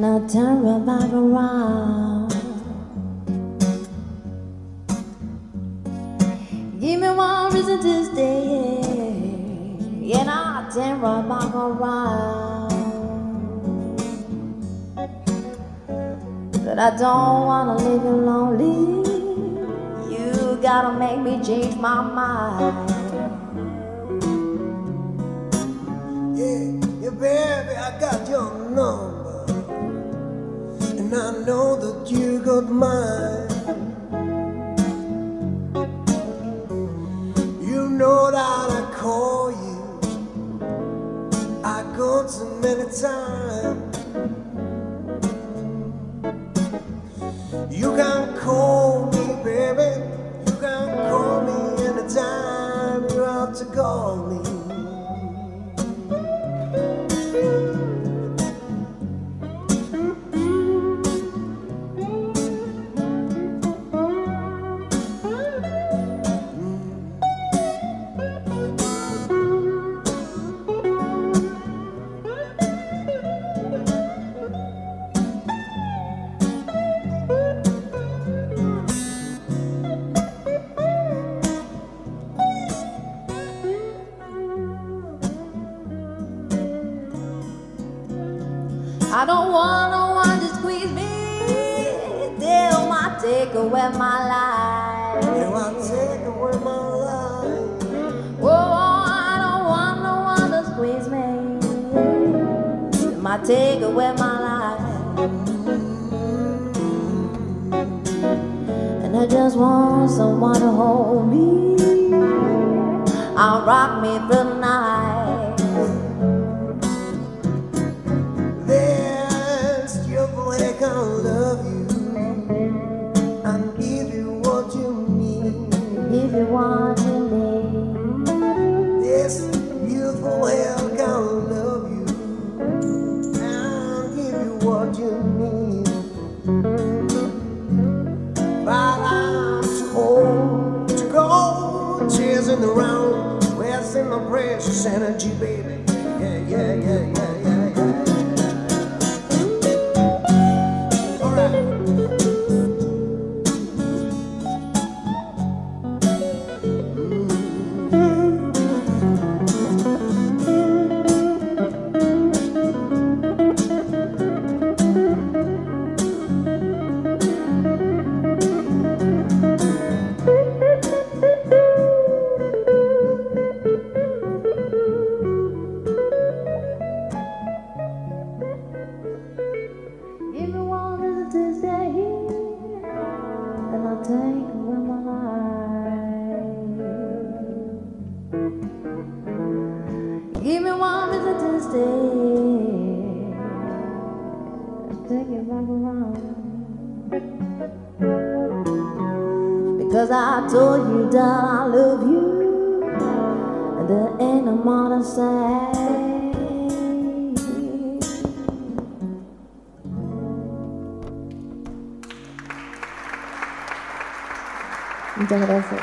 turn right back around. Give me one reason to stay, and I'll turn right back around. But I don't wanna live you lonely. You gotta make me change my mind. Yeah, yeah, baby, I got your number, and I know that you got mine. You know that I call you, I called so many times. You can call me, baby. You can call me anytime you have to call me. I don't want no one to squeeze me. They might take away my life. You want take away my life. Oh, I don't want no one to squeeze me. They might take away my life. And I just want someone to hold me. I'll rock me through the night. Precious energy, baby. Yeah, yeah, yeah, yeah. Take my life. Give me one reason to stay, take it back around. Because I told you that I love you, and there ain't no more to. Muchas gracias.